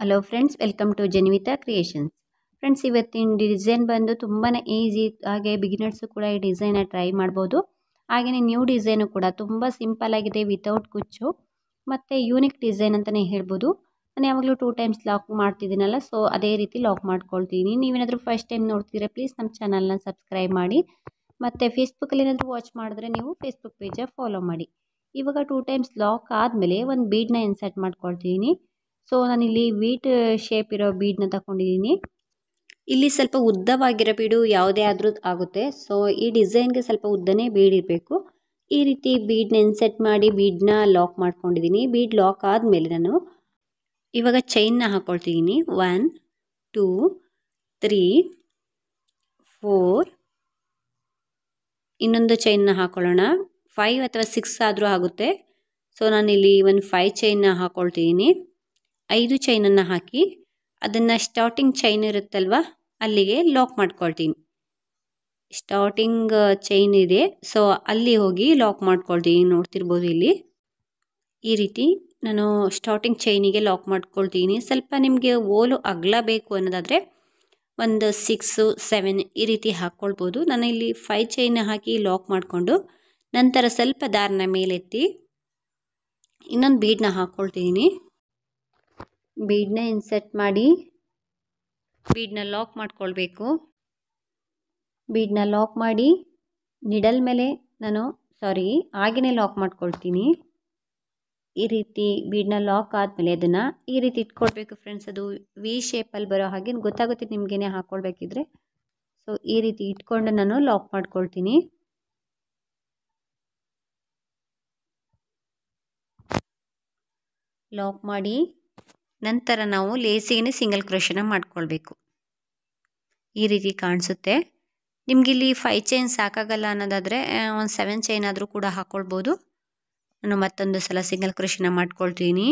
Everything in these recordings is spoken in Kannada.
Hello friends welcome to Jenivita creations friends ಇವತ್ತಿನ ಡಿಸೈನ್ ಬಂದು ತುಂಬಾ ಈಸಿ ಹಾಗೆ ಬಿಗಿನರ್ಸು ಕೂಡ ಈ ಡಿಸೈನ ಟ್ರೈ ಮಾಡ್ಬೋದು. ಹಾಗೆಯೇ ನ್ಯೂ ಡಿಸೈನು ಕೂಡ ತುಂಬ ಸಿಂಪಲ್ ಆಗಿದೆ ವಿತೌಟ್ ಕುಚ್ಚು ಮತ್ತು ಯೂನಿಕ್ ಡಿಸೈನ್ ಅಂತಲೇ ಹೇಳ್ಬೋದು. ನಾನು ಯಾವಾಗಲೂ ಟೂ ಟೈಮ್ಸ್ ಲಾಕ್ ಮಾಡ್ತಿದ್ದೀನಲ್ಲ ಸೊ ಅದೇ ರೀತಿ ಲಾಕ್ ಮಾಡ್ಕೊಳ್ತೀನಿ. ನೀವೇನಾದರೂ ಫಸ್ಟ್ ಟೈಮ್ ನೋಡ್ತಿದ್ರೆ ಪ್ಲೀಸ್ ನಮ್ಮ ಚಾನಲ್ನ ಸಬ್ಸ್ಕ್ರೈಬ್ ಮಾಡಿ. ಮತ್ತು ಫೇಸ್ಬುಕ್ಕಲ್ಲಿ ಏನಾದರೂ ವಾಚ್ ಮಾಡಿದ್ರೆ ನೀವು ಫೇಸ್ಬುಕ್ ಪೇಜ ಫಾಲೋ ಮಾಡಿ. ಇವಾಗ ಟೂ ಟೈಮ್ಸ್ ಲಾಕ್ ಆದಮೇಲೆ ಒಂದು ಬೀಡನ್ನ ಇನ್ಸರ್ಟ್ ಮಾಡ್ಕೊಳ್ತೀನಿ. ಸೊ ನಾನಿಲ್ಲಿ ವೀಟ್ ಶೇಪ್ ಇರೋ ಬೀಡನ್ನ ತಗೊಂಡಿದ್ದೀನಿ ಇಲ್ಲಿ ಸ್ವಲ್ಪ ಉದ್ದವಾಗಿರೋ ಬೀಡು ಯಾವುದೇ ಆದರೂ ಆಗುತ್ತೆ. ಸೊ ಈ ಡಿಸೈನ್ಗೆ ಸ್ವಲ್ಪ ಉದ್ದನೇ ಬೀಡ್ ಇರಬೇಕು. ಈ ರೀತಿ ಬೀಡ್ನ ಇನ್ಸೆಟ್ ಮಾಡಿ ಬೀಡನ್ನ ಲಾಕ್ ಮಾಡ್ಕೊಂಡಿದ್ದೀನಿ. ಬೀಡ್ ಲಾಕ್ ಆದಮೇಲೆ ನಾನು ಇವಾಗ ಚೈನ್ನ ಹಾಕ್ಕೊಳ್ತಿದ್ದೀನಿ ಒನ್ ಟೂ ತ್ರೀ ಫೋರ್ ಇನ್ನೊಂದು ಚೈನ್ನ ಹಾಕ್ಕೊಳ್ಳೋಣ ಫೈವ್ ಅಥವಾ ಸಿಕ್ಸ್ ಆದರೂ ಆಗುತ್ತೆ. ಸೊ ನಾನಿಲ್ಲಿ ಒಂದು ಫೈವ್ ಚೈನ್ನ ಹಾಕ್ಕೊಳ್ತಿದ್ದೀನಿ ಐದು ಚೈನನ್ನು ಹಾಕಿ ಅದನ್ನು ಸ್ಟಾರ್ಟಿಂಗ್ ಚೈನ್ ಇರುತ್ತಲ್ವ, ಅಲ್ಲಿಗೆ ಲಾಕ್ ಮಾಡ್ಕೊಳ್ತೀನಿ. ಸ್ಟಾರ್ಟಿಂಗ್ ಚೈನ್ ಇದೆ ಸೊ ಅಲ್ಲಿ ಹೋಗಿ ಲಾಕ್ ಮಾಡ್ಕೊಳ್ತೀನಿ. ನೋಡ್ತಿರ್ಬೋದು ಇಲ್ಲಿ. ಈ ರೀತಿ ನಾನು ಸ್ಟಾರ್ಟಿಂಗ್ ಚೈನಿಗೆ ಲಾಕ್ ಮಾಡ್ಕೊಳ್ತೀನಿ. ಸ್ವಲ್ಪ ನಿಮಗೆ ಓಲು ಅಗಲ ಬೇಕು ಅನ್ನೋದಾದರೆ ಒಂದು ಸಿಕ್ಸು ಸೆವೆನ್ ಈ ರೀತಿ ಹಾಕ್ಕೊಳ್ಬೋದು. ನಾನು ಇಲ್ಲಿ ಫೈವ್ ಚೈನ್ ಹಾಕಿ ಲಾಕ್ ಮಾಡಿಕೊಂಡು ನಂತರ ಸ್ವಲ್ಪ ದಾರನ ಮೇಲೆತ್ತಿ ಇನ್ನೊಂದು ಬೀಡನ್ನ ಹಾಕ್ಕೊಳ್ತಿದ್ದೀನಿ ಬೀಡನ್ನ ಇನ್ಸೆಟ್ ಮಾಡಿ ಬೀಡನ್ನ ಲಾಕ್ ಮಾಡಿಕೊಳ್ಬೇಕು. ಬೀಡನ್ನ ಲಾಕ್ ಮಾಡಿ ನಿಡಲ್ ಮೇಲೆ ನಾನು, ಸಾರಿ ಹಾಗೆಯೇ ಲಾಕ್ ಮಾಡ್ಕೊಳ್ತೀನಿ. ಈ ರೀತಿ ಬೀಡನ್ನ ಲಾಕ್ ಆದಮೇಲೆ ಅದನ್ನು ಈ ರೀತಿ ಇಟ್ಕೊಳ್ಬೇಕು ಫ್ರೆಂಡ್ಸ್. ಅದು ವಿ ಶೇಪಲ್ಲಿ ಬರೋ ಹಾಗೆ ಗೊತ್ತಾಗುತ್ತೆ ನಿಮಗೇನೆ ಹಾಕ್ಕೊಳ್ಬೇಕಿದ್ರೆ ಸೊ ಈ ರೀತಿ ಇಟ್ಕೊಂಡು ನಾನು ಲಾಕ್ ಮಾಡ್ಕೊಳ್ತೀನಿ. ಲಾಕ್ ಮಾಡಿ ನಂತರ ನಾವು ಲೇಸಿಗೆ ಸಿಂಗಲ್ ಕ್ರೋಶನ ಮಾಡ್ಕೊಳ್ಬೇಕು. ಈ ರೀತಿ ಕಾಣಿಸುತ್ತೆ. ನಿಮಗಿಲ್ಲಿ ಫೈವ್ ಚೈನ್ ಸಾಕಾಗಲ್ಲ ಅನ್ನೋದಾದರೆ ಒಂದು ಸೆವೆನ್ ಚೈನ್ ಆದರೂ ಕೂಡ ಹಾಕ್ಕೊಳ್ಬೋದು ನಾನು ಮತ್ತೊಂದು ಸಲ ಸಿಂಗಲ್ ಕ್ರೋಶನ ಮಾಡ್ಕೊಳ್ತೀನಿ.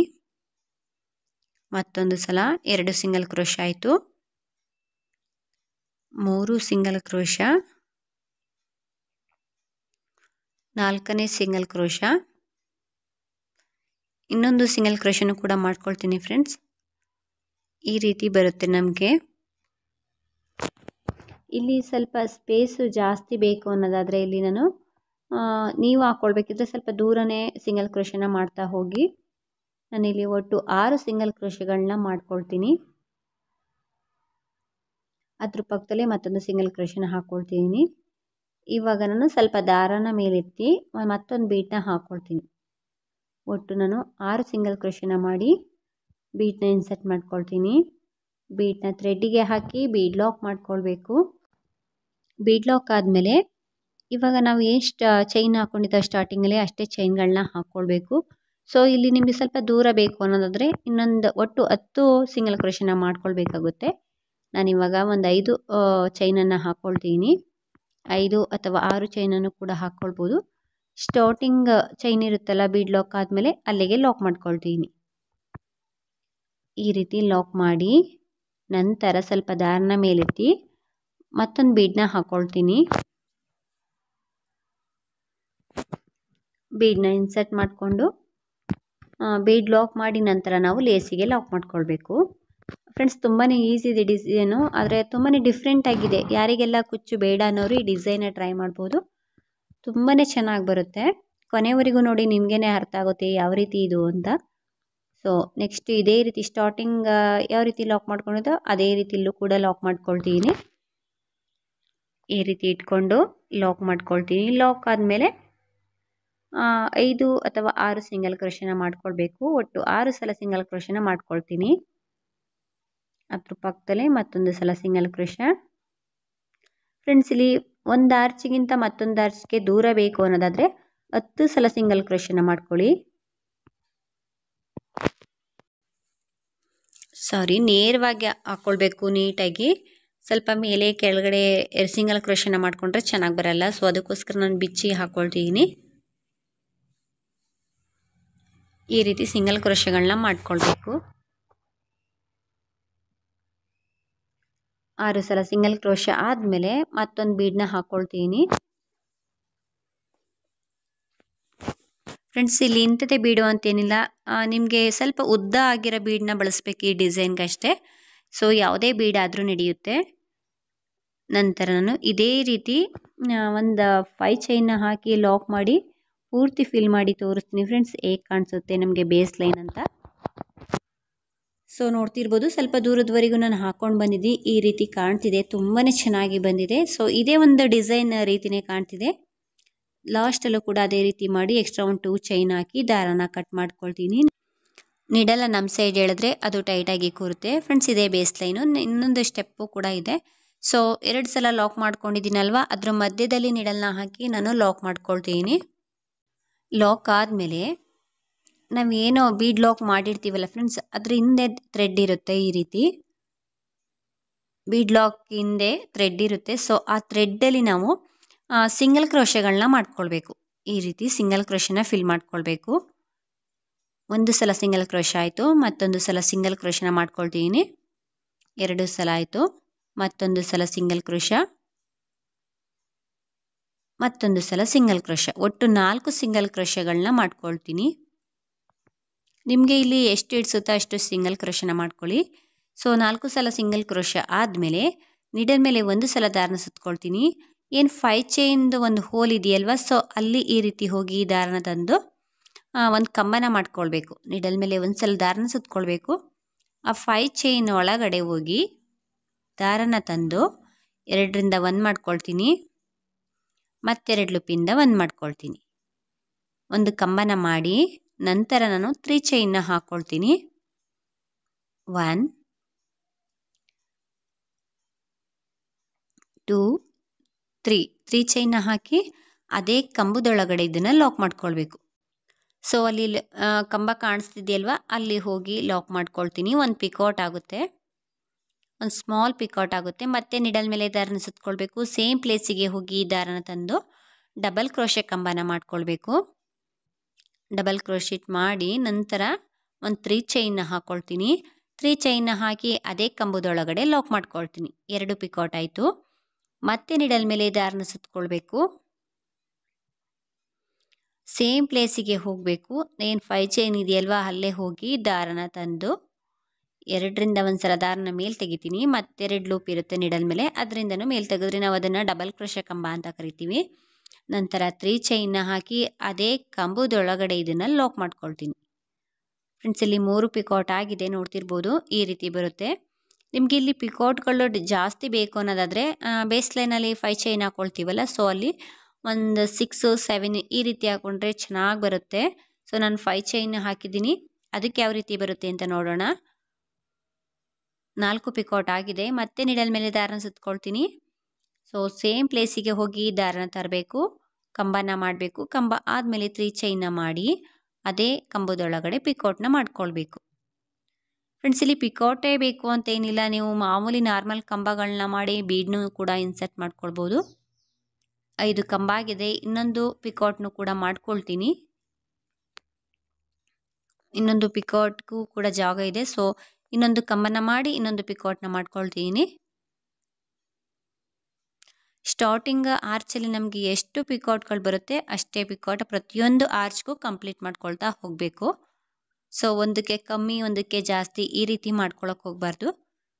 ಮತ್ತೊಂದು ಸಲ ಎರಡು ಸಿಂಗಲ್ ಕ್ರೋಶ ಆಯಿತು. ಮೂರು ಸಿಂಗಲ್ ಕ್ರೋಶ ನಾಲ್ಕನೇ ಸಿಂಗಲ್ ಕ್ರೋಶ ಇನ್ನೊಂದು ಸಿಂಗಲ್ ಕ್ರೋಶನು ಕೂಡ ಮಾಡ್ಕೊಳ್ತೀನಿ ಫ್ರೆಂಡ್ಸ್ ಈ ರೀತಿ ಬರುತ್ತೆ ನಮಗೆ. ಇಲ್ಲಿ ಸ್ವಲ್ಪ ಸ್ಪೇಸು ಜಾಸ್ತಿ ಬೇಕು ಅನ್ನೋದಾದರೆ ಇಲ್ಲಿ ನಾನು ನೀವು ಹಾಕ್ಕೊಳ್ಬೇಕಿದ್ರೆ ಸ್ವಲ್ಪ ದೂರನೇ ಸಿಂಗಲ್ ಕ್ರೋಶನ ಮಾಡ್ತಾ ಹೋಗಿ. ನಾನಿಲ್ಲಿ ಒಟ್ಟು ಆರು ಸಿಂಗಲ್ ಕ್ರೋಶಗಳನ್ನ ಮಾಡ್ಕೊಳ್ತೀನಿ. ಅದ್ರ ಪಕ್ಕದಲ್ಲೇ ಮತ್ತೊಂದು ಸಿಂಗಲ್ ಕ್ರೋಶನ ಹಾಕ್ಕೊಳ್ತೀನಿ ಇವಾಗ ನಾನು ಸ್ವಲ್ಪ ದಾರನ ಮೇಲೆತ್ತಿ ಮತ್ತೊಂದು ಬೀಟನ್ನ ಹಾಕ್ಕೊಳ್ತೀನಿ ಒಟ್ಟು ನಾನು ಆರು ಸಿಂಗಲ್ ಕ್ರೋಶನ ಮಾಡಿ ಬೀಟ್ನ ಇನ್ಸರ್ಟ್ ಮಾಡ್ಕೊಳ್ತೀನಿ. ಬೀಟ್ನ ಥ್ರೆಡ್ಡಿಗೆ ಹಾಕಿ ಬೀಡ್ ಲಾಕ್ ಮಾಡ್ಕೊಳ್ಬೇಕು. ಬೀಡ್ ಲಾಕ್ ಆದಮೇಲೆ ಇವಾಗ ನಾವು ಎಷ್ಟು ಚೈನ್ ಹಾಕ್ಕೊಂಡಿದ್ದ ಸ್ಟಾರ್ಟಿಂಗಲ್ಲಿ ಅಷ್ಟೇ ಚೈನ್ಗಳನ್ನ ಹಾಕ್ಕೊಳ್ಬೇಕು ಸೊ ಇಲ್ಲಿ ನಿಮಗೆ ಸ್ವಲ್ಪ ದೂರ ಬೇಕು ಅನ್ನೋದಾದರೆ ಇನ್ನೊಂದು ಒಟ್ಟು ಹತ್ತು ಸಿಂಗಲ್ ಕ್ರೋಶನ ಮಾಡ್ಕೊಳ್ಬೇಕಾಗುತ್ತೆ. ನಾನಿವಾಗ ಒಂದು ಐದು ಚೈನನ್ನು ಹಾಕ್ಕೊಳ್ತೀನಿ ಐದು ಅಥವಾ ಆರು ಚೈನನ್ನು ಕೂಡ ಹಾಕ್ಕೊಳ್ಬೋದು ಸ್ಟಾರ್ಟಿಂಗ್ ಚೈನ್ ಇರುತ್ತಲ್ಲ ಬೀಡ್ ಲಾಕ್ ಆದಮೇಲೆ ಅಲ್ಲಿಗೆ ಲಾಕ್ ಮಾಡ್ಕೊಳ್ತೀನಿ. ಈ ರೀತಿ ಲಾಕ್ ಮಾಡಿ, ನಂತರ ಸ್ವಲ್ಪ ದಾರನ ಮೇಲೆತ್ತಿ ಮತ್ತೊಂದು ಬೀಡನ್ನ ಹಾಕ್ಕೊಳ್ತೀನಿ ಬೀಡನ್ನ ಇನ್ಸರ್ಟ್ ಮಾಡಿಕೊಂಡು ಬೀಡ್ ಲಾಕ್ ಮಾಡಿ ನಂತರ ನಾವು ಲೇಸಿಗೆ ಲಾಕ್ ಮಾಡ್ಕೊಳ್ಬೇಕು. ಫ್ರೆಂಡ್ಸ್ ತುಂಬಾ ಈಸಿ ಇದೆ ಡಿಸೈನು ಆದರೆ ತುಂಬಾ ಡಿಫ್ರೆಂಟಾಗಿದೆ ಯಾರಿಗೆಲ್ಲ ಕುಚ್ಚು ಬೇಡ ಅನ್ನೋರು ಈ ಡಿಸೈನ ಟ್ರೈ ಮಾಡ್ಬೋದು. ತುಂಬಾ ಚೆನ್ನಾಗಿ ಬರುತ್ತೆ. ಕೊನೆವರೆಗೂ ನೋಡಿ ನಿಮಗೇ ಅರ್ಥ ಆಗುತ್ತೆ ಯಾವ ರೀತಿ ಇದು ಅಂತ. ಸೊ ನೆಕ್ಸ್ಟ್ ಇದೇ ರೀತಿ ಸ್ಟಾರ್ಟಿಂಗ್ ಯಾವ ರೀತಿ ಲಾಕ್ ಮಾಡ್ಕೊಂಡಿದ್ದೋ ಅದೇ ರೀತಿಲೂ ಕೂಡ ಲಾಕ್ ಮಾಡ್ಕೊಳ್ತೀನಿ. ಈ ರೀತಿ ಇಟ್ಕೊಂಡು ಲಾಕ್ ಮಾಡ್ಕೊಳ್ತೀನಿ. ಲಾಕ್ ಆದಮೇಲೆ ಐದು ಅಥವಾ ಆರು ಸಿಂಗಲ್ ಕ್ರೋಶನ ಮಾಡ್ಕೊಳ್ಬೇಕು. ಒಟ್ಟು ಆರು ಸಲ ಸಿಂಗಲ್ ಕ್ರೋಶನ ಮಾಡ್ಕೊಳ್ತೀನಿ. ಅದ್ರ ಪಕ್ಕದಲ್ಲೇ ಮತ್ತೊಂದು ಸಲ ಸಿಂಗಲ್ ಕ್ರೋಶ ಫ್ರೆಂಡ್ಸ್ ಇಲ್ಲಿ ಒಂದು ಆರ್ಚಿಗಿಂತ ಮತ್ತೊಂದು ಆರ್ಚ್ಗೆ ದೂರ ಬೇಕು ಅನ್ನೋದಾದರೆ ಹತ್ತು ಸಲ ಸಿಂಗಲ್ ಕ್ರೋಶನ ಮಾಡ್ಕೊಳ್ಳಿ. ಸಾರಿ ನೇರವಾಗಿ ಹಾಕ್ಕೊಳ್ಬೇಕು ನೀಟಾಗಿ. ಸ್ವಲ್ಪ ಮೇಲೆ ಕೆಳಗಡೆ ಸಿಂಗಲ್ ಕ್ರೋಶನ ಮಾಡಿಕೊಂಡ್ರೆ ಚೆನ್ನಾಗಿ ಬರಲ್ಲ. ಸೊ ಅದಕ್ಕೋಸ್ಕರ ನಾನು ಬಿಚ್ಚಿ ಹಾಕ್ಕೊಳ್ತಿದ್ದೀನಿ ಈ ರೀತಿ ಸಿಂಗಲ್ ಕ್ರೋಶಗಳನ್ನ ಮಾಡ್ಕೊಳ್ಬೇಕು. ಆರು ಸಲ ಸಿಂಗಲ್ ಕ್ರೋಶ ಆದಮೇಲೆ ಮತ್ತೊಂದು ಬೀಡನ್ನ ಹಾಕ್ಕೊಳ್ತೀನಿ ಫ್ರೆಂಡ್ಸ್ ಇಲ್ಲಿ ಇಂಥದ್ದೇ ಬೀಡು ಅಂತೇನಿಲ್ಲ. ನಿಮಗೆ ಸ್ವಲ್ಪ ಉದ್ದ ಆಗಿರೋ ಬೀಡನ್ನ ಬಳಸ್ಬೇಕು ಈ ಡಿಸೈನ್ಗಷ್ಟೇ ಸೊ ಯಾವುದೇ ಬೀಡಾದರೂ ನಡೆಯುತ್ತೆ. ನಂತರ ನಾನು ಇದೇ ರೀತಿ ಒಂದು ಫೈ ಚೈನ್ನ ಹಾಕಿ ಲಾಕ್ ಮಾಡಿ ಪೂರ್ತಿ ಫಿಲ್ ಮಾಡಿ ತೋರಿಸ್ತೀನಿ. ಫ್ರೆಂಡ್ಸ್ ಹೇಗೆ ಕಾಣಿಸುತ್ತೆ? ನಮಗೆ ಬೇಸ್ ಲೈನ್ ಅಂತ. ಸೊ ನೋಡ್ತಿರ್ಬೋದು, ಸ್ವಲ್ಪ ದೂರದವರೆಗೂ ನಾನು ಹಾಕ್ಕೊಂಡು ಬಂದಿದ್ದೆ. ಈ ರೀತಿ ಕಾಣ್ತಿದೆ. ತುಂಬಾ ಚೆನ್ನಾಗಿ ಬಂದಿದೆ. ಸೊ ಇದೇ ಒಂದು ಡಿಸೈನ್ ರೀತಿಯೇ ಕಾಣ್ತಿದೆ. ಲಾಸ್ಟಲ್ಲೂ ಕೂಡ ಅದೇ ರೀತಿ ಮಾಡಿ ಎಕ್ಸ್ಟ್ರಾ ಒಂದು ಟೂ ಚೈನ್ ಹಾಕಿ ದಾರನ ಕಟ್ ಮಾಡ್ಕೊಳ್ತೀನಿ. ನಿಡಲ್ಲ ನಮ್ಮ ಸೈಡ್ ಹೇಳಿದ್ರೆ ಅದು ಟೈಟಾಗಿ ಕೂರುತ್ತೆ. ಫ್ರೆಂಡ್ಸ್ ಇದೇ ಬೇಸ್ ಲೈನು ಇನ್ನೊಂದು ಸ್ಟೆಪ್ಪು ಕೂಡ ಇದೆ. ಸೊ ಎರಡು ಸಲ ಲಾಕ್ ಮಾಡ್ಕೊಂಡಿದ್ದೀನಲ್ವ? ಅದ್ರ ಮಧ್ಯದಲ್ಲಿ ನಿಡಲ್ನ ಹಾಕಿ ನಾನು ಲಾಕ್ ಮಾಡ್ಕೊಳ್ತೀನಿ. ಲಾಕ್ ಆದಮೇಲೆ ನಾವೇನೋ ಬೀಡ್ ಲಾಕ್ ಮಾಡಿರ್ತೀವಲ್ಲ ಫ್ರೆಂಡ್ಸ್ ಅದ್ರ ಹಿಂದೆ ಥ್ರೆಡ್ ಇರುತ್ತೆ ಈ ರೀತಿ. ಬೀಡ್ ಲಾಕ್ ಹಿಂದೆ ಥ್ರೆಡ್ ಇರುತ್ತೆ. ಸೊ ಆ ಥ್ರೆಡ್ಡಲ್ಲಿ ನಾವು ಸಿಂಗಲ್ ಕ್ರೋಶೆಗಳನ್ನ ಮಾಡ್ಕೊಳ್ಬೇಕು. ಈ ರೀತಿ ಸಿಂಗಲ್ ಕ್ರೋಶನ ಫಿಲ್ ಮಾಡ್ಕೊಳ್ಬೇಕು. ಒಂದು ಸಲ ಸಿಂಗಲ್ ಕ್ರೋಶ ಆಯಿತು, ಮತ್ತೊಂದು ಸಲ ಸಿಂಗಲ್ ಕ್ರೋಶನ ಮಾಡ್ಕೊಳ್ತೀನಿ. ಎರಡು ಸಲ ಆಯಿತು, ಮತ್ತೊಂದು ಸಲ ಸಿಂಗಲ್ ಕ್ರೋಶ ಮತ್ತೊಂದು ಸಲ ಸಿಂಗಲ್ ಕ್ರೋಶ ಒಟ್ಟು ನಾಲ್ಕು ಸಿಂಗಲ್ ಕ್ರೋಶಗಳನ್ನ ಮಾಡ್ಕೊಳ್ತೀನಿ. ನಿಮಗೆ ಇಲ್ಲಿ ಎಷ್ಟು ಇಡ್ಸುತ್ತೋ ಅಷ್ಟು ಸಿಂಗಲ್ ಕ್ರೋಶನ ಮಾಡ್ಕೊಳ್ಳಿ. ಸೊ ನಾಲ್ಕು ಸಲ ಸಿಂಗಲ್ ಕ್ರೋಶ ಆದಮೇಲೆ ನಿಡಲ್ ಮೇಲೆ ಒಂದು ಸಲ ದಾರನ ಸುತ್ಕೊಳ್ತೀನಿ. ಏನು ಫೈ ಚೈನ್ದು ಒಂದು ಹೋಲ್ ಇದೆಯಲ್ವ? ಸೊ ಅಲ್ಲಿ ಈ ರೀತಿ ಹೋಗಿ ದಾರನ ತಂದು ಒಂದು ಕಂಬನ ಮಾಡ್ಕೊಳ್ಬೇಕು. ನಿಡಲ್ ಮೇಲೆ ಒಂದು ಸಲ ದಾರನ ಸುತ್ಕೊಳ್ಬೇಕು. ಆ ಫೈ ಚೈನ್ ಒಳಗಡೆ ಹೋಗಿ ದಾರನ ತಂದು ಎರಡರಿಂದ ಒಂದು ಮಾಡ್ಕೊಳ್ತೀನಿ. ಮತ್ತೆರಡು ಲುಪಿಂದ ಒಂದು ಮಾಡ್ಕೊಳ್ತೀನಿ. ಒಂದು ಕಂಬನ ಮಾಡಿ ನಂತರ ನಾನು ತ್ರೀ ಚೈನ್ನ ಹಾಕ್ಕೊಳ್ತೀನಿ ಒನ್ ಟೂ ತ್ರೀ ತ್ರೀ ಚೈನ್ನ ಹಾಕಿ ಅದೇ ಕಂಬದೊಳಗಡೆ ಇದನ್ನು ಲಾಕ್ ಮಾಡ್ಕೊಳ್ಬೇಕು. ಸೊ ಅಲ್ಲಿ ಕಂಬ ಕಾಣಿಸ್ತಿದೆಯಲ್ವ? ಅಲ್ಲಿ ಹೋಗಿ ಲಾಕ್ ಮಾಡ್ಕೊಳ್ತೀನಿ. ಒಂದು ಪಿಕೌಟ್ ಆಗುತ್ತೆ. ಒಂದು ಸ್ಮಾಲ್ ಪಿಕೌಟ್ ಆಗುತ್ತೆ. ಮತ್ತೆ ನಿಡಲ್ ಮೇಲೆ ದಾರನ ಸುತ್ಕೊಳ್ಬೇಕು. ಸೇಮ್ ಪ್ಲೇಸಿಗೆ ಹೋಗಿ ದಾರನ ತಂದು ಡಬಲ್ ಕ್ರೋಶೆ ಕಂಬನ ಮಾಡ್ಕೊಳ್ಬೇಕು. ಡಬಲ್ ಕ್ರೋಶಿಟ್ ಮಾಡಿ ನಂತರ ಒಂದು ತ್ರೀ ಚೈನ್ನ ಹಾಕ್ಕೊಳ್ತೀನಿ ತ್ರೀ ಚೈನ್ನ ಹಾಕಿ ಅದೇ ಕಂಬದೊಳಗಡೆ ಲಾಕ್ ಮಾಡ್ಕೊಳ್ತೀನಿ. ಎರಡು ಪಿಕೌಟ್ ಆಯಿತು. ಮತ್ತೆ ನಿಡಲ್ ಮೇಲೆ ದಾರನ ಸುತ್ತಕೊಳ್ಬೇಕು ಸೇಮ್ ಪ್ಲೇಸಿಗೆ ಹೋಗಬೇಕು. ಏನು ಫೈವ್ ಚೈನ್ ಇದೆಯಲ್ವಾ? ಅಲ್ಲೇ ಹೋಗಿ ದಾರನ ತಂದು ಎರಡರಿಂದ ಒಂದು ಸಲ ದಾರನ ಮೇಲೆ ತೆಗಿತೀನಿ. ಮತ್ತೆರಡು ಲೂಪ್ ಇರುತ್ತೆ ನಿಡಲ್ ಮೇಲೆ. ಅದರಿಂದನೂ ಮೇಲೆ ತೆಗೆದ್ರೆ ನಾವು ಅದನ್ನು ಡಬಲ್ ಕ್ರೋಶ ಕಂಬ ಅಂತ ಕರಿತೀವಿ. ನಂತರ ತ್ರೀ ಚೈನ್ನ ಹಾಕಿ ಅದೇ ಕಂಬದೊಳಗಡೆ ಇದನ್ನು ಲಾಕ್ ಮಾಡ್ಕೊಳ್ತೀನಿ. ಫ್ರೆಂಡ್ಸ್ ಇಲ್ಲಿ ಮೂರು ಪಿಕೌಟ್ ಆಗಿದೆ, ನೋಡ್ತಿರ್ಬೋದು, ಈ ರೀತಿ ಬರುತ್ತೆ. ನಿಮಗೆ ಇಲ್ಲಿ ಪಿಕೌಟ್ಗಳು ಜಾಸ್ತಿ ಬೇಕು ಅನ್ನೋದಾದರೆ ಬೇಸ್ ಲೈನಲ್ಲಿ ಫೈ ಚೈನ್ ಹಾಕ್ಕೊಳ್ತೀವಲ್ಲ ಸೊ ಅಲ್ಲಿ ಒಂದು ಸಿಕ್ಸು ಸೆವೆನ್ ಈ ರೀತಿ ಹಾಕ್ಕೊಂಡ್ರೆ ಚೆನ್ನಾಗಿ ಬರುತ್ತೆ. ಸೊ ನಾನು ಫೈ ಚೈನ್ ಹಾಕಿದ್ದೀನಿ. ಅದಕ್ಕೆ ಯಾವ ರೀತಿ ಬರುತ್ತೆ ಅಂತ ನೋಡೋಣ. ನಾಲ್ಕು ಪಿಕೌಟ್ ಆಗಿದೆ. ಮತ್ತೆ ನಿಡಲ್ ಮೇಲೆ ದಾರನ ಸುತ್ಕೊಳ್ತೀನಿ. ಸೊ ಸೇಮ್ ಪ್ಲೇಸಿಗೆ ಹೋಗಿ ದಾರನ ತರಬೇಕು, ಕಂಬನ ಮಾಡಬೇಕು. ಕಂಬ ಆದಮೇಲೆ ತ್ರೀ ಚೈನ ಮಾಡಿ, ಅದೇ ಕಂಬದೊಳಗಡೆ ಪಿಕೌಟ್ನ ಮಾಡ್ಕೊಳ್ಬೇಕು. ಫ್ರೆಂಡ್ಸ್ ಇಲ್ಲಿ ಪಿಕೌಟೇ ಬೇಕು ಅಂತ ಏನಿಲ್ಲ. ನೀವು ಮಾಮೂಲಿ ನಾರ್ಮಲ್ ಕಂಬಗಳನ್ನ ಮಾಡಿ ಬೀಡ್ನು ಕೂಡ ಇನ್ಸರ್ಟ್ ಮಾಡ್ಕೊಳ್ಬೋದು. ಐದು ಕಂಬ ಆಗಿದೆ. ಇನ್ನೊಂದು ಪಿಕೌಟ್ನು ಕೂಡ ಮಾಡ್ಕೊಳ್ತೀನಿ. ಇನ್ನೊಂದು ಪಿಕೌಟ್ಗೂ ಕೂಡ ಜಾಗ ಇದೆ. ಸೊ ಇನ್ನೊಂದು ಕಂಬನ ಮಾಡಿ ಇನ್ನೊಂದು ಪಿಕೌಟ್ನ ಮಾಡ್ಕೊಳ್ತೀನಿ. ಸ್ಟಾರ್ಟಿಂಗ್ ಆರ್ಚಲ್ಲಿ ನಮಗೆ ಎಷ್ಟು ಪಿಕೌಟ್ಗಳು ಬರುತ್ತೆ, ಅಷ್ಟೇ ಪಿಕೌಟ್ ಪ್ರತಿಯೊಂದು ಆರ್ಚ್ಗೂ ಕಂಪ್ಲೀಟ್ ಮಾಡ್ಕೊಳ್ತಾ ಹೋಗಬೇಕು. ಸೊ ಒಂದಕ್ಕೆ ಕಮ್ಮಿ, ಒಂದಕ್ಕೆ ಜಾಸ್ತಿ ಈ ರೀತಿ ಮಾಡ್ಕೊಳಕ್ಕೆ ಹೋಗಬಾರ್ದು.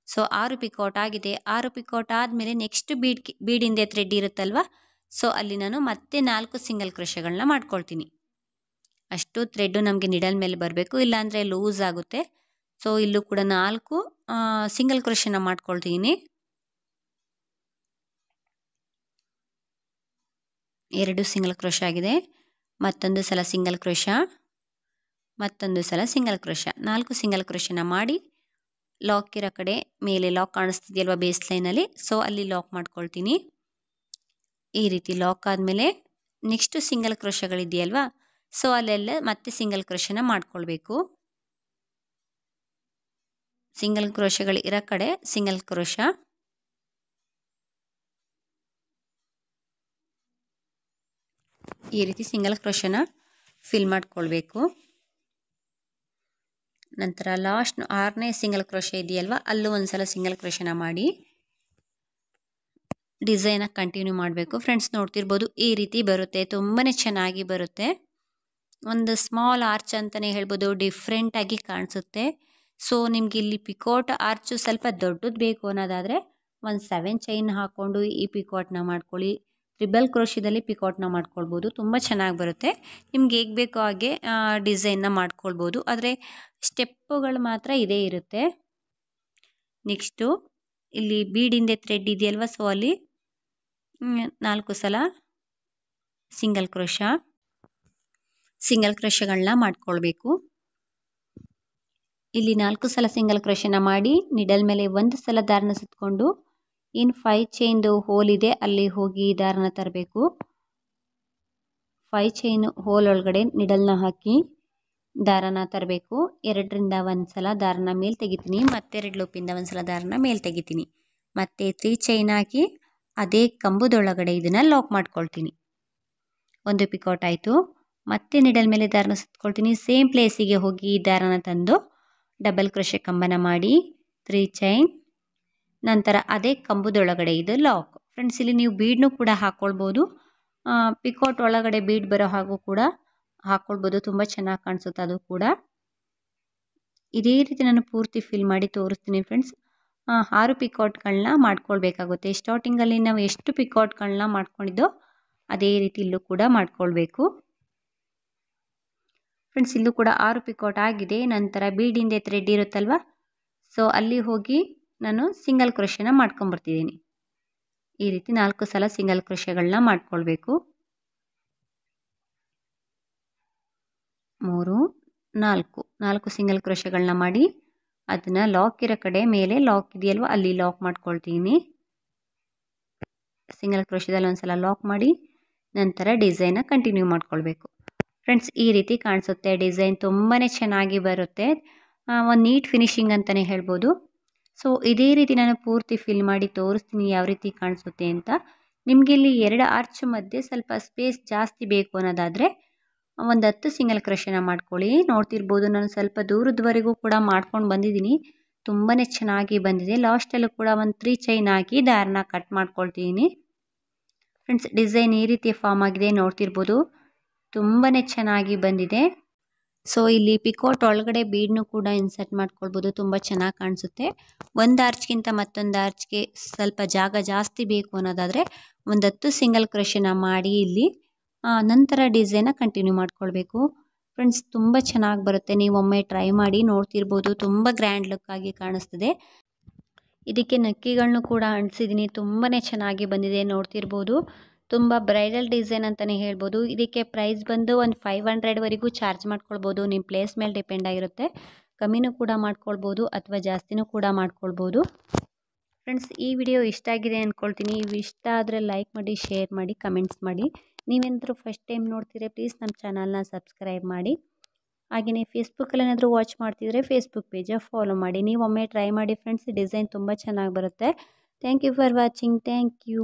ಸೊ ಆರು ಪಿಕೌಟ್ ಆಗಿದೆ. ಆರು ಪಿಕೌಟ್ ಆದಮೇಲೆ ನೆಕ್ಸ್ಟ್ ಬೀಡ್ ಬೀಡಿಂದೆ ಥ್ರೆಡ್ ಇರುತ್ತಲ್ವ? ಸೊ ಅಲ್ಲಿ ನಾನು ಮತ್ತೆ ನಾಲ್ಕು ಸಿಂಗಲ್ ಕ್ರಷಗಳನ್ನ ಮಾಡ್ಕೊಳ್ತೀನಿ. ಅಷ್ಟು ಥ್ರೆಡ್ಡು ನಮಗೆ ನಿಡಲ್ ಮೇಲೆ ಬರಬೇಕು. ಇಲ್ಲಾಂದರೆ ಲೂಸ್ ಆಗುತ್ತೆ. ಸೊ ಇಲ್ಲೂ ಕೂಡ ನಾಲ್ಕು ಸಿಂಗಲ್ ಕ್ರಷನ್ನು ಮಾಡ್ಕೊಳ್ತೀನಿ. ಎರಡು ಸಿಂಗಲ್ ಕ್ರೋಶ ಆಗಿದೆ. ಮತ್ತೊಂದು ಸಲ ಸಿಂಗಲ್ ಕ್ರೋಶ. ಮತ್ತೊಂದು ಸಲ ಸಿಂಗಲ್ ಕ್ರೋಶ. ನಾಲ್ಕು ಸಿಂಗಲ್ ಕ್ರೋಶನ ಮಾಡಿ ಲಾಕ್ ಇರೋ ಕಡೆ ಮೇಲೆ ಲಾಕ್ ಕಾಣಿಸ್ತಿದೆಯಲ್ವ ಬೇಸ್ ಲೈನಲ್ಲಿ ಸೊ, ಅಲ್ಲಿ ಲಾಕ್ ಮಾಡ್ಕೊಳ್ತೀನಿ. ಈ ರೀತಿ ಲಾಕ್ ಆದಮೇಲೆ ನೆಕ್ಸ್ಟು ಸಿಂಗಲ್ ಕ್ರೋಶಗಳಿದೆಯಲ್ವ? ಸೊ, ಅಲ್ಲೆಲ್ಲ ಮತ್ತೆ ಸಿಂಗಲ್ ಕ್ರೋಶನ ಮಾಡ್ಕೊಳ್ಬೇಕು. ಸಿಂಗಲ್ ಕ್ರೋಶಗಳು ಇರೋ ಕಡೆ ಸಿಂಗಲ್ ಕ್ರೋಶ. ಈ ರೀತಿ ಸಿಂಗಲ್ ಕ್ರೋಶನ ಫಿಲ್ ಮಾಡ್ಕೊಳ್ಬೇಕು. ನಂತರ ಲಾಸ್ಟ್ ಆರನೇ ಸಿಂಗಲ್ ಕ್ರೋಶ ಇದೆಯಲ್ವ, ಅಲ್ಲೂ ಒಂದು ಸಲ ಸಿಂಗಲ್ ಕ್ರೋಶನ ಮಾಡಿ. ಡಿಸೈನ ಕಂಟಿನ್ಯೂ ಮಾಡಬೇಕು. ಫ್ರೆಂಡ್ಸ್ ನೋಡ್ತಿರ್ಬೋದು, ಈ ರೀತಿ ಬರುತ್ತೆ. ತುಂಬಾ ಚೆನ್ನಾಗಿ ಬರುತ್ತೆ. ಒಂದು ಸ್ಮಾಲ್ ಆರ್ಚ್ ಅಂತಲೇ ಹೇಳ್ಬೋದು ಡಿಫ್ರೆಂಟಾಗಿ ಕಾಣಿಸುತ್ತೆ. ಸೊ ನಿಮ್ಗೆ ಇಲ್ಲಿ ಪಿಕೋಟ್ ಆರ್ಚು ಸ್ವಲ್ಪ ದೊಡ್ಡದು ಬೇಕು ಅನ್ನೋದಾದರೆ, ಒಂದು ಸೆವೆನ್ ಚೈನ್ ಹಾಕ್ಕೊಂಡು ಈ ಪಿಕೋಟ್ನ ಮಾಡ್ಕೊಳ್ಳಿ. ಟ್ರಿಬಲ್ ಕ್ರೋಶಿದಲ್ಲಿ ಪಿಕೌಟ್ನ ಮಾಡ್ಕೊಳ್ಬೋದು. ತುಂಬ ಚೆನ್ನಾಗಿ ಬರುತ್ತೆ. ನಿಮ್ಗೆ ಹೇಗೆ ಬೇಕೋ ಹಾಗೆ ಡಿಸೈನ್ನ ಮಾಡ್ಕೊಳ್ಬೋದು. ಆದರೆ ಸ್ಟೆಪ್ಪುಗಳು ಮಾತ್ರ ಇದೇ ಇರುತ್ತೆ. ನೆಕ್ಸ್ಟು, ಇಲ್ಲಿ ಬೀಡಿಂದೆ ಥ್ರೆಡ್ ಇದೆಯಲ್ವ ಸೊ ಅಲ್ಲಿ ನಾಲ್ಕು ಸಲ ಸಿಂಗಲ್ ಕ್ರೋಶ ಸಿಂಗಲ್ ಕ್ರೋಶಗಳನ್ನ ಮಾಡ್ಕೊಳ್ಬೇಕು. ಇಲ್ಲಿ ನಾಲ್ಕು ಸಲ ಸಿಂಗಲ್ ಕ್ರೋಶನ ಮಾಡಿ ನಿಡಲ್ ಮೇಲೆ ಒಂದು ಸಲ ದಾರನ ಸುತ್ತಕೊಂಡು ಇನ್ನು ಫೈ ಚೈನ್ದು ಹೋಲ್ ಇದೆ, ಅಲ್ಲಿ ಹೋಗಿ ದಾರನ ತರಬೇಕು. ಫೈ ಚೈನ್ ಹೋಲ್ ಒಳಗಡೆ ನಿಡಲ್ನ ಹಾಕಿ ದಾರನ ತರಬೇಕು. ಎರಡರಿಂದ ಒಂದು ಸಲ ದಾರನ ಮೇಲೆ ತೆಗಿತೀನಿ, ಮತ್ತೆರಡು ಲೂಪಿಂದ ಒಂದು ಸಲ ದಾರನ ಮೇಲೆ ತೆಗಿತೀನಿ. ಮತ್ತು ತ್ರೀ ಚೈನ್ ಹಾಕಿ ಅದೇ ಕಂಬದೊಳಗಡೆ ಇದನ್ನು ಲಾಕ್ ಮಾಡ್ಕೊಳ್ತೀನಿ. ಒಂದು ಪಿಕೌಟ್ ಆಯಿತು. ಮತ್ತೆ ನಿಡಲ್ ಮೇಲೆ ದಾರನ ಸುತ್ಕೊಳ್ತೀನಿ. ಸೇಮ್ ಪ್ಲೇಸಿಗೆ ಹೋಗಿ ದಾರನ ತಂದು ಡಬಲ್ ಕ್ರೋಶೆ ಕಂಬನ ಮಾಡಿ ತ್ರೀ ಚೈನ್ ನಂತರ ಅದೇ ಕಂಬದೊಳಗಡೆ ಇದು ಲಾಕ್ ಫ್ರೆಂಡ್ಸ್ ಇಲ್ಲಿ ನೀವು ಬೀಡ್ನು ಕೂಡ ಹಾಕ್ಕೊಳ್ಬೋದು ಪಿಕೋಟ್ ಒಳಗಡೆ ಬೀಡ್ ಬರೋ ಹಾಗೂ ಕೂಡ ಹಾಕ್ಕೊಳ್ಬೋದು ತುಂಬ ಚೆನ್ನಾಗಿ ಕಾಣಿಸುತ್ತೆ ಅದು ಕೂಡ. ಇದೇ ರೀತಿ ನಾನು ಪೂರ್ತಿ ಫಿಲ್ ಮಾಡಿ ತೋರಿಸ್ತೀನಿ ಫ್ರೆಂಡ್ಸ್ ಆರು ಪಿಕೌಟ್ಗಳನ್ನ ಮಾಡ್ಕೊಳ್ಬೇಕಾಗುತ್ತೆ. ಸ್ಟಾರ್ಟಿಂಗಲ್ಲಿ ನಾವು ಎಷ್ಟು ಪಿಕೌಟ್ಗಳನ್ನ ಮಾಡ್ಕೊಂಡಿದ್ದೋ ಅದೇ ರೀತಿ ಇಲ್ಲೂ ಕೂಡ ಮಾಡ್ಕೊಳ್ಬೇಕು. ಫ್ರೆಂಡ್ಸ್ ಇಲ್ಲೂ ಕೂಡ ಆರು ಪಿಕೌಟ್ ಆಗಿದೆ. ನಂತರ ಬೀಡಿಂದೆ ಥ್ರೆಡ್ ಇರುತ್ತಲ್ವ? ಸೊ ಅಲ್ಲಿ ಹೋಗಿ ನಾನು ಸಿಂಗಲ್ ಕ್ರೋಶನ ಮಾಡ್ಕೊಂಬರ್ತಿದ್ದೀನಿ ಈ ರೀತಿ ನಾಲ್ಕು ಸಲ ಸಿಂಗಲ್ ಕ್ರೋಶಗಳನ್ನ ಮಾಡ್ಕೊಳ್ಬೇಕು. ಮೂರು, ನಾಲ್ಕು ನಾಲ್ಕು ಸಿಂಗಲ್ ಕ್ರೋಶಗಳನ್ನ ಮಾಡಿ ಅದನ್ನು ಲಾಕ್ ಇರೋ ಕಡೆ ಮೇಲೆ ಲಾಕ್ ಇದೆಯಲ್ವ ಅಲ್ಲಿ ಲಾಕ್ ಮಾಡ್ಕೊಳ್ತೀನಿ. ಸಿಂಗಲ್ ಕ್ರೋಶದಲ್ಲಿ ಒಂದು ಸಲ ಲಾಕ್ ಮಾಡಿ ನಂತರ ಡಿಸೈನ ಕಂಟಿನ್ಯೂ ಮಾಡ್ಕೊಳ್ಬೇಕು. ಫ್ರೆಂಡ್ಸ್ ಈ ರೀತಿ ಕಾಣಿಸುತ್ತೆ. ಡಿಸೈನ್ ತುಂಬಾ ಚೆನ್ನಾಗಿ ಬರುತ್ತೆ. ಒಂದು ನೀಟ್ ಫಿನಿಶಿಂಗ್ ಅಂತಲೇ ಹೇಳ್ಬೋದು. ಸೊ ಇದೇ ರೀತಿ ನಾನು ಪೂರ್ತಿ ಫಿಲ್ ಮಾಡಿ ತೋರಿಸ್ತೀನಿ ಯಾವ ರೀತಿ ಕಾಣಿಸುತ್ತೆ ಅಂತ. ನಿಮಗೆ ಇಲ್ಲಿ ಎರಡು ಆರ್ಚ್ ಮಧ್ಯೆ ಸ್ವಲ್ಪ ಸ್ಪೇಸ್ ಜಾಸ್ತಿ ಬೇಕು ಅನ್ನೋದಾದರೆ ಒಂದು ಹತ್ತು ಸಿಂಗಲ್ ಕ್ರಷನ ಮಾಡ್ಕೊಳ್ಳಿ. ನೋಡ್ತಿರ್ಬೋದು ನಾನು ಸ್ವಲ್ಪ ದೂರದವರೆಗೂ ಕೂಡ ಮಾಡ್ಕೊಂಡು ಬಂದಿದ್ದೀನಿ. ತುಂಬಾ ಚೆನ್ನಾಗಿ ಬಂದಿದೆ. ಲಾಸ್ಟಲ್ಲೂ ಕೂಡ ಒಂದು ತ್ರೀ ಚೈನ್ ಹಾಕಿ ದಾರನ ಕಟ್ ಮಾಡ್ಕೊಳ್ತೀನಿ. ಫ್ರೆಂಡ್ಸ್ ಡಿಸೈನ್ ಈ ರೀತಿ ಫಾರ್ಮ್ ಆಗಿದೆ. ನೋಡ್ತಿರ್ಬೋದು. ತುಂಬಾ ಚೆನ್ನಾಗಿ ಬಂದಿದೆ. ಸೊ ಇಲ್ಲಿ ಪಿಕೋಟ್ ಒಳಗಡೆ ಬೀಡ್ನು ಕೂಡ ಇನ್ಸರ್ಟ್ ಮಾಡ್ಕೊಳ್ಬೋದು. ತುಂಬ ಚೆನ್ನಾಗಿ ಕಾಣಿಸುತ್ತೆ. ಒಂದು ಆರ್ಚ್ಗಿಂತ ಮತ್ತೊಂದು ಆರ್ಚ್ಗೆ ಸ್ವಲ್ಪ ಜಾಗ ಜಾಸ್ತಿ ಬೇಕು ಅನ್ನೋದಾದರೆ ಒಂದು ಹತ್ತು ಸಿಂಗಲ್ ಕ್ರಷನ ಮಾಡಿ ಇಲ್ಲಿ ನಂತರ ಡಿಸೈನ ಕಂಟಿನ್ಯೂ ಮಾಡ್ಕೊಳ್ಬೇಕು. ಫ್ರೆಂಡ್ಸ್ ತುಂಬ ಚೆನ್ನಾಗಿ ಬರುತ್ತೆ. ನೀವು ಒಮ್ಮೆ ಟ್ರೈ ಮಾಡಿ ನೋಡ್ತಿರ್ಬೋದು. ತುಂಬ ಗ್ರ್ಯಾಂಡ್ ಲುಕ್ ಆಗಿ ಕಾಣಿಸ್ತದೆ. ಇದಕ್ಕೆ ನಕ್ಕಿಗಳನ್ನು ಕೂಡ ಅಂಟಿಸಿದ್ದೀನಿ ತುಂಬಾ ಚೆನ್ನಾಗಿ ಬಂದಿದೆ. ನೋಡ್ತಿರ್ಬೋದು. ತುಂಬ ಬ್ರೈಡಲ್ ಡಿಸೈನ್ ಅಂತಲೇ ಹೇಳ್ಬೋದು. ಇದಕ್ಕೆ ಪ್ರೈಸ್ ಬಂದು ಒಂದು ಫೈವ್ ಹಂಡ್ರೆಡ್ವರೆಗೂ ಚಾರ್ಜ್ ಮಾಡ್ಕೊಳ್ಬೋದು. ನಿಮ್ಮ ಪ್ಲೇಸ್ ಮೇಲೆ ಡಿಪೆಂಡ್ ಆಗಿರುತ್ತೆ. ಕಮ್ಮಿನೂ ಕೂಡ ಮಾಡ್ಕೊಳ್ಬೋದು ಅಥವಾ ಜಾಸ್ತಿನೂ ಕೂಡ ಮಾಡ್ಕೊಳ್ಬೋದು. ಫ್ರೆಂಡ್ಸ್ ಈ ವಿಡಿಯೋ ಇಷ್ಟ ಆಗಿದೆ ಅಂದ್ಕೊಳ್ತೀನಿ ಇವು ಇಷ್ಟ ಆದರೆ ಲೈಕ್ ಮಾಡಿ ಶೇರ್ ಮಾಡಿ ಕಮೆಂಟ್ಸ್ ಮಾಡಿ. ನೀವೇನಾದರೂ ಫಸ್ಟ್ ಟೈಮ್ ನೋಡ್ತಿದ್ರೆ ಪ್ಲೀಸ್ ನಮ್ಮ ಚಾನಲ್ನ ಸಬ್ಸ್ಕ್ರೈಬ್ ಮಾಡಿ. ಹಾಗೆಯೇ ಫೇಸ್ಬುಕ್ಕಲ್ಲಿ ಏನಾದರೂ ವಾಚ್ ಮಾಡ್ತಿದ್ರೆ ಫೇಸ್ಬುಕ್ ಪೇಜ ಫಾಲೋ ಮಾಡಿ. ನೀವು ಒಮ್ಮೆ ಟ್ರೈ ಮಾಡಿ ಫ್ರೆಂಡ್ಸ್ ಡಿಸೈನ್ ತುಂಬ ಚೆನ್ನಾಗಿ ಬರುತ್ತೆ. Thank you for watching thank you